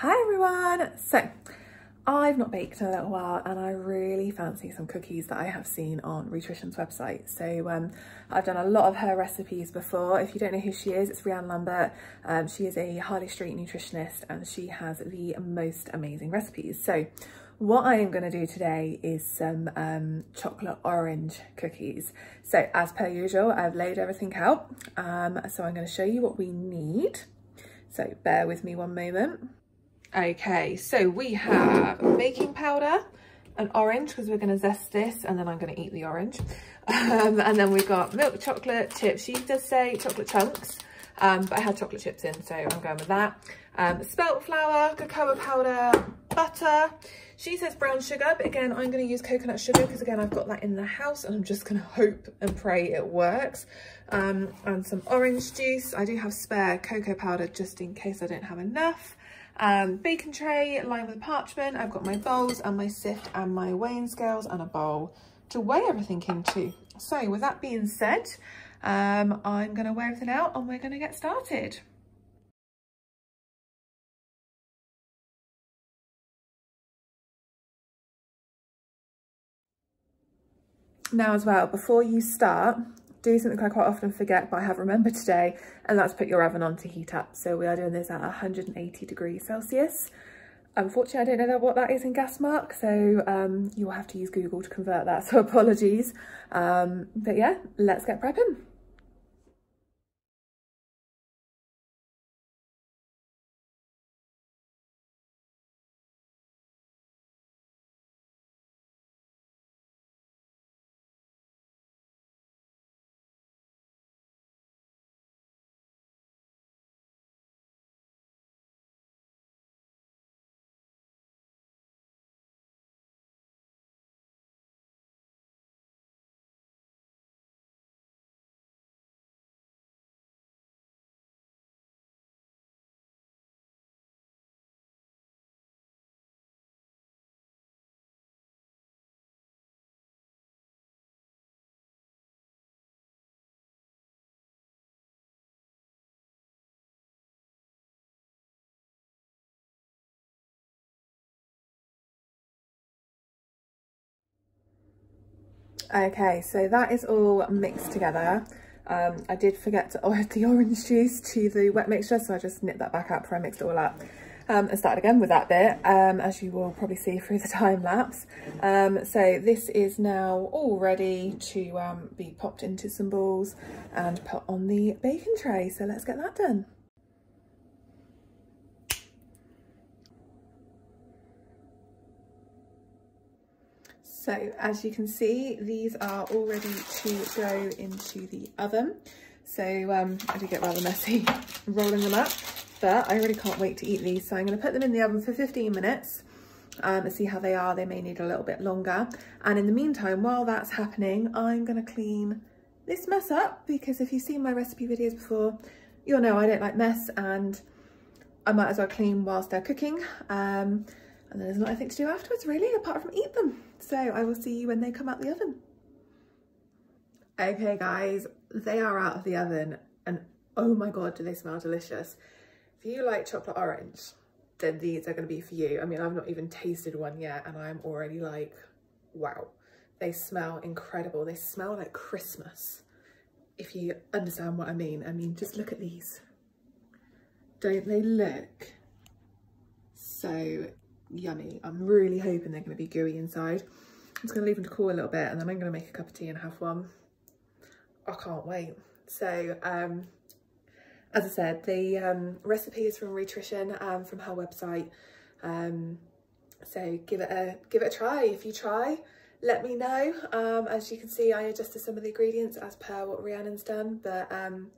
Hi everyone! So, I've not baked in a little while and I really fancy some cookies that I have seen on Rhitrition's website. So um, I've done a lot of her recipes before. If you don't know who she is, it's Rhiannon Lambert. Um, she is a Harley Street nutritionist and she has the most amazing recipes. So what I am going to do today is some um, chocolate orange cookies. So as per usual, I've laid everything out. Um, so I'm going to show you what we need. So bear with me one moment. Okay, so we have baking powder, an orange because we're going to zest this and then I'm going to eat the orange. Um, and then we've got milk chocolate chips. She does say chocolate chunks, um, but I had chocolate chips in, so I'm going with that. Um, spelt flour, cocoa powder, butter. She says brown sugar, but again, I'm going to use coconut sugar because again, I've got that in the house and I'm just going to hope and pray it works. Um, and some orange juice. I do have spare cocoa powder just in case I don't have enough. Um, baking tray lined with parchment. I've got my bowls and my sift and my weighing scales and a bowl to weigh everything into. So with that being said, um, I'm going to weigh everything out and we're going to get started. Now as well, before you start, do something I quite often forget, but I have remembered today, and that's put your oven on to heat up. So we are doing this at 180 degrees Celsius. Unfortunately, I don't know what that is in gas mark, so um, you'll have to use Google to convert that, so apologies. Um, but yeah, let's get prepping. Okay, so that is all mixed together. Um, I did forget to add the orange juice to the wet mixture, so I just nipped that back out before I mixed it all up. Um, and started again with that bit, um, as you will probably see through the time lapse. Um, so this is now all ready to um, be popped into some balls and put on the baking tray. So let's get that done. So as you can see, these are all ready to go into the oven. So um, I did get rather messy rolling them up, but I really can't wait to eat these. So I'm gonna put them in the oven for 15 minutes um, and see how they are. They may need a little bit longer. And in the meantime, while that's happening, I'm gonna clean this mess up because if you've seen my recipe videos before, you'll know I don't like mess and I might as well clean whilst they're cooking. Um, and there's not anything to do afterwards really, apart from eat them. So I will see you when they come out the oven. Okay guys, they are out of the oven and oh my God, do they smell delicious. If you like chocolate orange, then these are gonna be for you. I mean, I've not even tasted one yet and I'm already like, wow. They smell incredible. They smell like Christmas. If you understand what I mean. I mean, just look at these. Don't they look so yummy. I'm really hoping they're going to be gooey inside. I'm just going to leave them to cool a little bit and then I'm going to make a cup of tea and have one. I can't wait. So, um, as I said, the um, recipe is from Rhitrition, um, from her website. Um, so give it a give it a try. If you try, let me know. Um, as you can see, I adjusted some of the ingredients as per what Rhiannon's done, but um,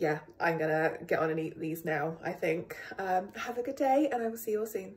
yeah, I'm gonna get on and eat these now, I think. Um, have a good day and I will see you all soon.